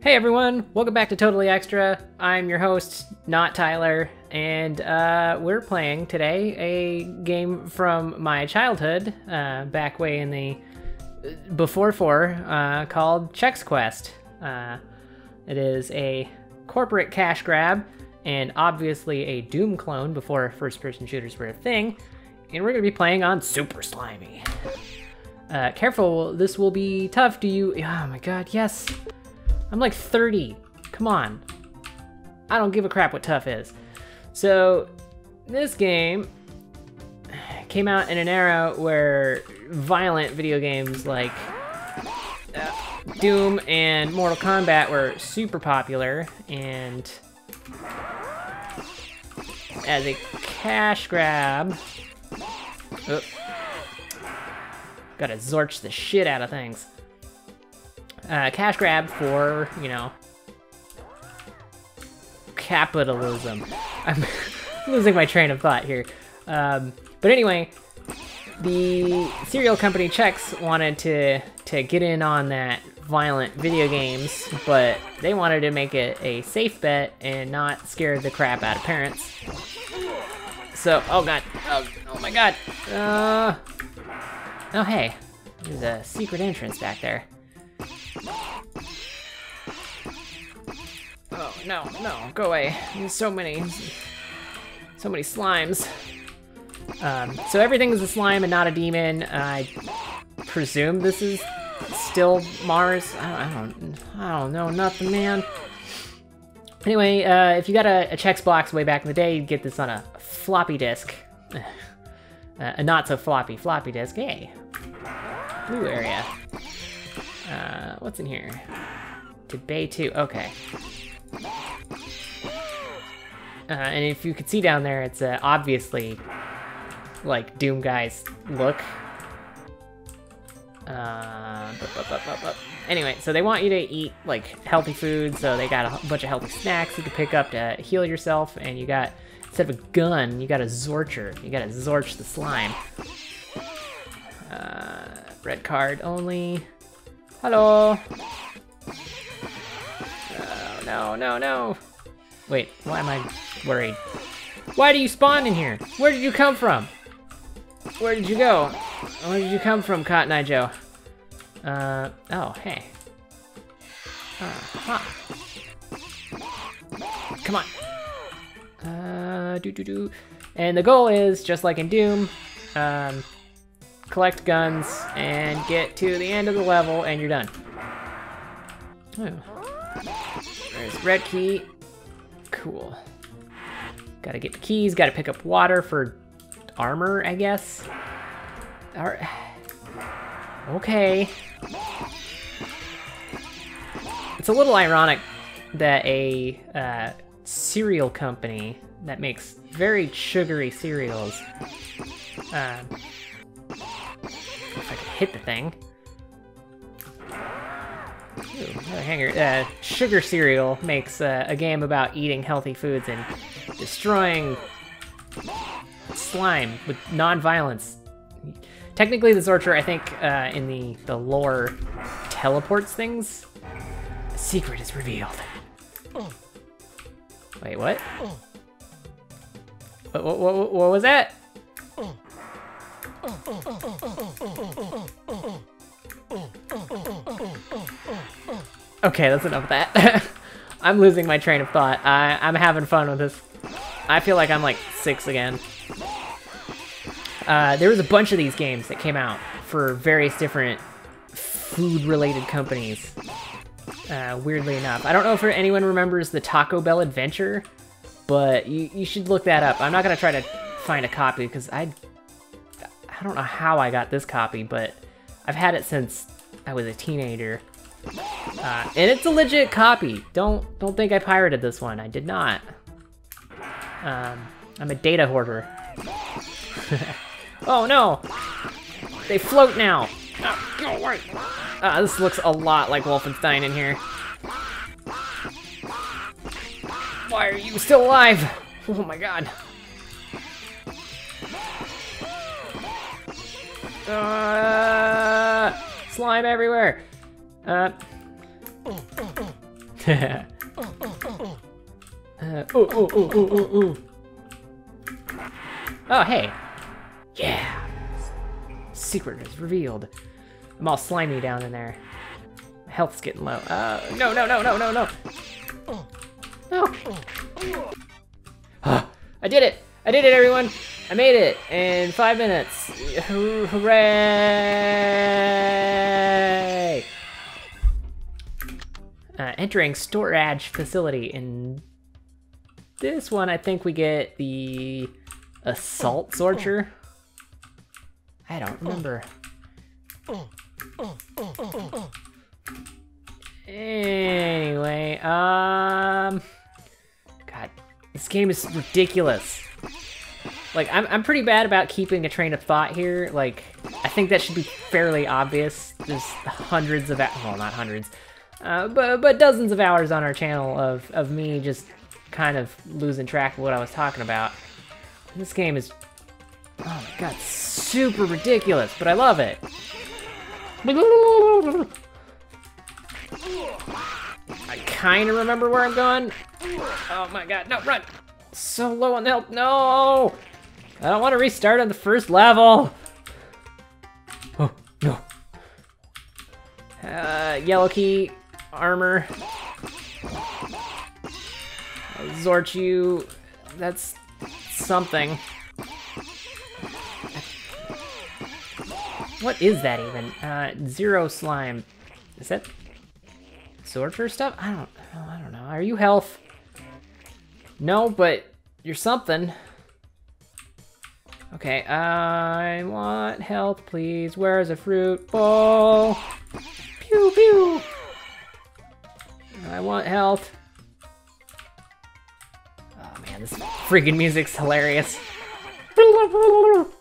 Hey everyone, welcome back to Totally Extra. I'm your host, not Tyler, and uh, we're playing today a game from my childhood, uh, back way in the before four, uh, called Chex Quest. Uh, it is a corporate cash grab, and obviously a Doom clone before first-person shooters were a thing. And we're gonna be playing on Super Slimy. Uh, careful, this will be tough. Do you? Oh my god, yes. I'm like 30. Come on. I don't give a crap what tough is. So, this game came out in an era where violent video games like uh, Doom and Mortal Kombat were super popular, and as a cash grab, gotta zorch the shit out of things uh, cash grab for, you know, capitalism. I'm losing my train of thought here. Um, but anyway, the cereal company Chex wanted to to get in on that violent video games, but they wanted to make it a safe bet and not scare the crap out of parents. So, oh god, oh, oh my god, uh, oh hey, there's a secret entrance back there. Oh, no, no, go away. There's so many, so many slimes. Um, so everything is a slime and not a demon. I presume this is still Mars. I don't, I don't, I don't know nothing, man. Anyway, uh, if you got a, a Chex box way back in the day, you'd get this on a floppy disk. Uh, a not so floppy floppy disk. Hey, blue area. Uh, what's in here? To Bay 2, okay. Uh, and if you could see down there, it's uh, obviously like Doom Guy's look. Uh, anyway, so they want you to eat like healthy food, so they got a bunch of healthy snacks you can pick up to heal yourself, and you got instead of a gun, you got a Zorcher. You got to Zorch the slime. Uh, red card only. Hello. Oh, no, no, no. Wait, why am I worried? Why do you spawn in here? Where did you come from? Where did you go? Where did you come from, Cotton Eye Joe? Uh, oh, hey. Uh, huh. Come on. Uh, do do do. And the goal is, just like in Doom, um, collect guns, and get to the end of the level, and you're done. Oh. There's red key. Cool. Gotta get the keys, gotta pick up water for armor, I guess. Ar okay. It's a little ironic that a uh, cereal company that makes very sugary cereals uh, if I can hit the thing. Ooh, hanger. Uh, Sugar Cereal makes uh, a game about eating healthy foods and destroying slime with non-violence. Technically, the Zorcher, I think, uh, in the, the lore, teleports things. A secret is revealed. Wait, what? What, what, what, what was that? Okay, that's enough of that. I'm losing my train of thought. I, I'm having fun with this. I feel like I'm like six again. Uh, there was a bunch of these games that came out for various different food-related companies. Uh, weirdly enough. I don't know if anyone remembers the Taco Bell Adventure, but you, you should look that up. I'm not going to try to find a copy because I I don't know how I got this copy, but I've had it since I was a teenager. Uh, and it's a legit copy. Don't don't think I pirated this one. I did not. Um, I'm a data hoarder. oh no! They float now! Go away! Uh, this looks a lot like Wolfenstein in here. Why are you still alive? Oh my god. Uh, slime everywhere. Uh. uh. Oh, hey. Yeah. Secret is revealed. I'm all slimy down in there. My health's getting low. Uh, no, no, no, no, no, no. No. I did it! I did it, everyone! I made it in five minutes. Hooray! Uh, entering storage facility. In this one, I think we get the assault Zorcher. I don't remember. Anyway, um, God, this game is ridiculous. Like, I'm, I'm pretty bad about keeping a train of thought here. Like, I think that should be fairly obvious. There's hundreds of, well, not hundreds, uh, but, but dozens of hours on our channel of, of me just kind of losing track of what I was talking about. This game is, oh my god, super ridiculous, but I love it. I kind of remember where I'm going. Oh my god, no, run! So low on health, no! I don't want to restart on the first level! Oh, no. Uh, yellow key, armor. Zorchu, that's something. What is that even? Uh, zero slime. Is that sorcerer stuff? I don't, I don't know. Are you health? No, but you're something. Okay, I want health, please. Where's a fruit bowl? Pew pew. I want health. Oh man, this freaking music's hilarious.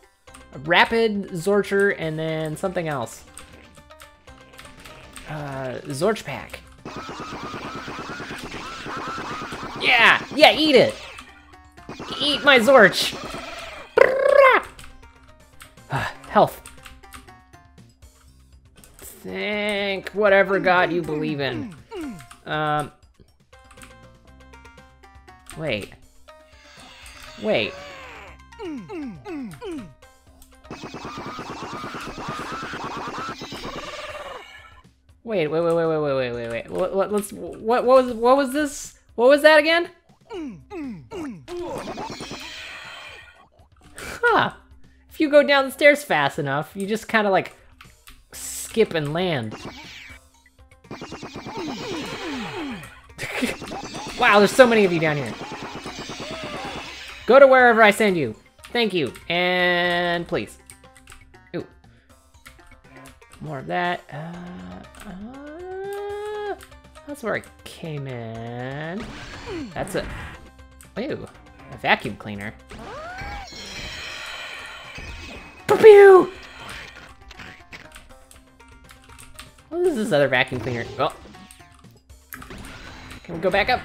Rapid Zorcher and then something else. Uh, Zorch Pack. Yeah, yeah, eat it. Eat my Zorch. Uh, health. Thank whatever god you believe in. Um. Wait. Wait. Wait, wait, wait, wait, wait, wait, wait, wait, wait. What, what, let's, what, what was, what was this? What was that again? Huh. If you go down the stairs fast enough, you just kind of like skip and land. wow, there's so many of you down here. Go to wherever I send you. Thank you. And please. More of that. Uh, uh, that's where I came in. That's a... Ooh. A vacuum cleaner. Pew! What is this other vacuum cleaner? Oh. Can we go back up?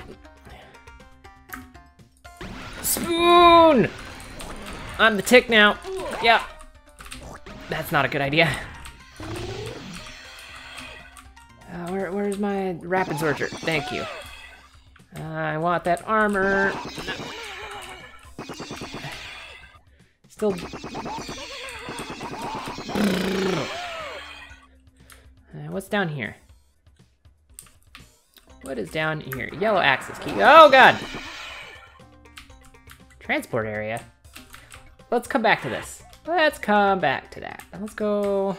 Spoon! I'm the tick now. Yeah. That's not a good idea. Where, where's my Rapid Zorcher? Thank you. Uh, I want that armor. Still. Uh, what's down here? What is down here? Yellow access key. Oh god! Transport area. Let's come back to this. Let's come back to that. Let's go.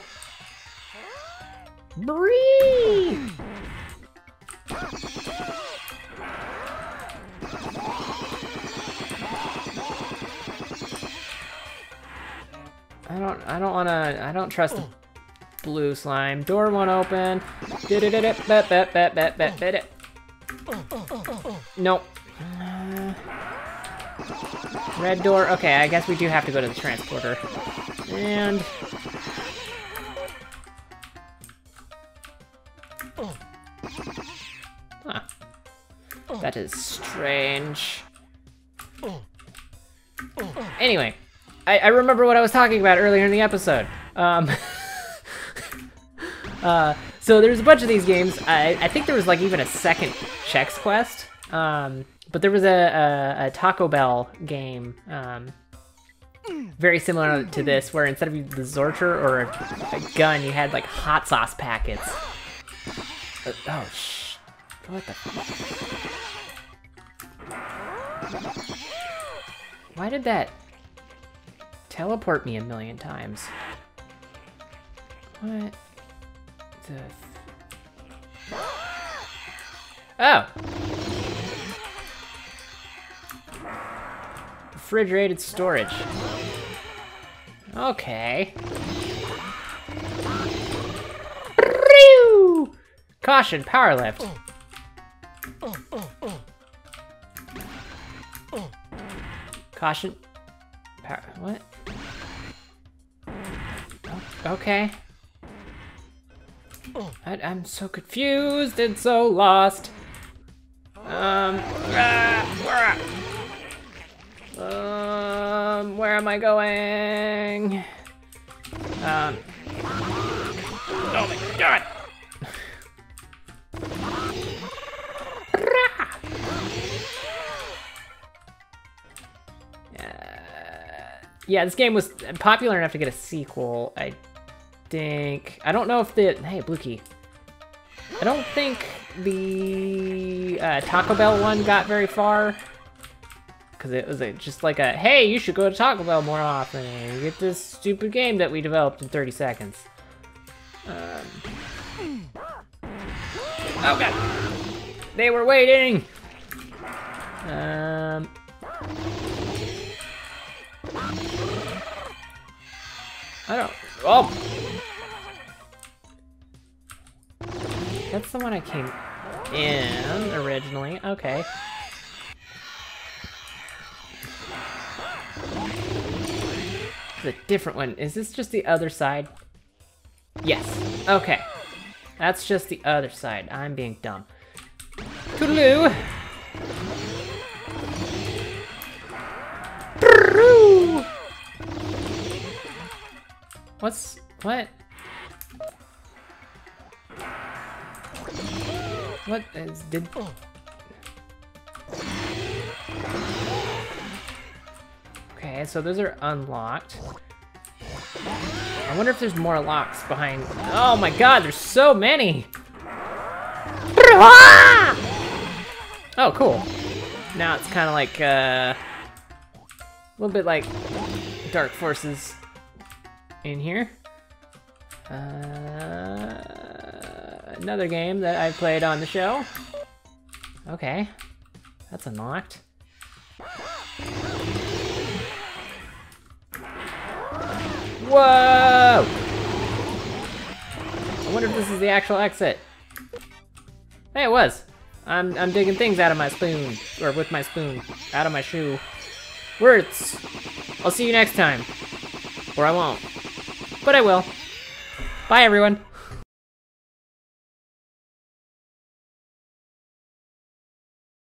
Breathe! I don't, I don't wanna, I don't trust the blue slime. Door won't open. Nope. Red door. Okay, I guess we do have to go to the transporter. And... Huh. That is strange. Anyway, I, I remember what I was talking about earlier in the episode. Um, Uh, so there's a bunch of these games. I, I think there was like even a second Chex Quest. Um, but there was a, a, a Taco Bell game, um, very similar to this, where instead of the Zorcher or a, a gun, you had like hot sauce packets. Uh, oh, shh. What the? Why did that teleport me a million times? What the? Oh! Refrigerated storage. Okay. Caution, power lift. Caution. Power, what? Okay. I, am so confused and so lost. Um, ah, um, where am I going? Um, oh my god! Yeah, this game was popular enough to get a sequel, I think. I don't know if the... Hey, Blue Key. I don't think the uh, Taco Bell one got very far. Because it was a, just like a, hey, you should go to Taco Bell more often and get this stupid game that we developed in 30 seconds. Um, oh god! They were waiting! Um, I don't, oh! That's the one I came in originally, okay. a different one. Is this just the other side? Yes. Okay. That's just the other side. I'm being dumb. Toodaloo! What's... what? What is... did... Okay, so those are unlocked. I wonder if there's more locks behind... Oh my god, there's so many! Oh, cool. Now it's kind of like, uh... A little bit like Dark Forces in here. Uh, another game that I've played on the show. Okay, that's unlocked. Whoa! I wonder if this is the actual exit. Hey, it was. I'm, I'm digging things out of my spoon, or with my spoon, out of my shoe. Words. I'll see you next time. Or I won't. But I will. Bye, everyone.